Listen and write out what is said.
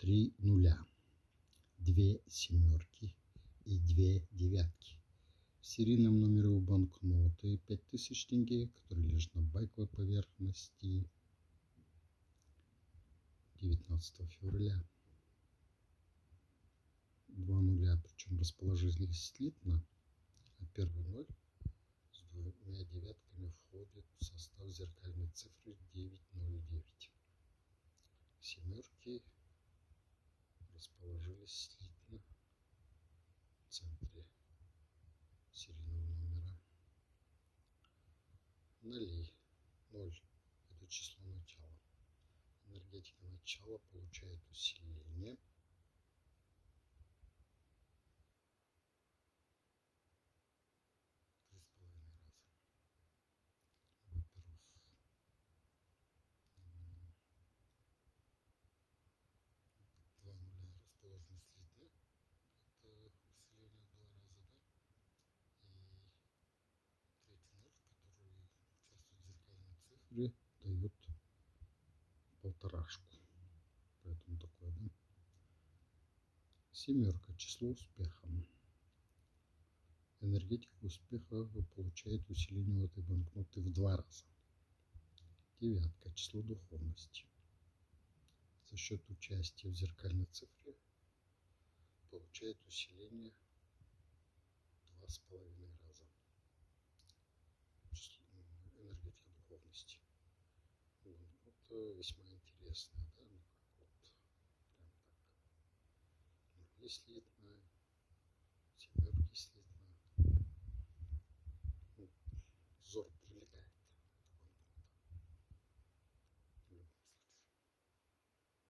три нуля, две семерки и две девятки. В серийном номере у банкноты 5000 тенге, который лежит на байковой поверхности 19 февраля. Два нуля, причем расположились слитно, а первый ноль с двумя девятками входит в состав зеркальной цифры 909. Семерки расположились слитно в центре серийного номера. Ноли. Ноль. Это число начала. Энергетика начала получает усиление. Три с половиной раза. Во-первых, два нуля расположены слитно. Это усиление в два раза, да? И третий ноль, который участвует в цифре, дает полторашку. Поэтому такое, да? Семерка. Число успеха. Энергетика успеха получает усиление этой банкноты в два раза. Девятка. Число духовности. За счет участия в зеркальной цифре получает усиление два с половиной весьма интересная. Да? Ну, как вот, прям так. Кислитная, семеркислитная. Ну, зорт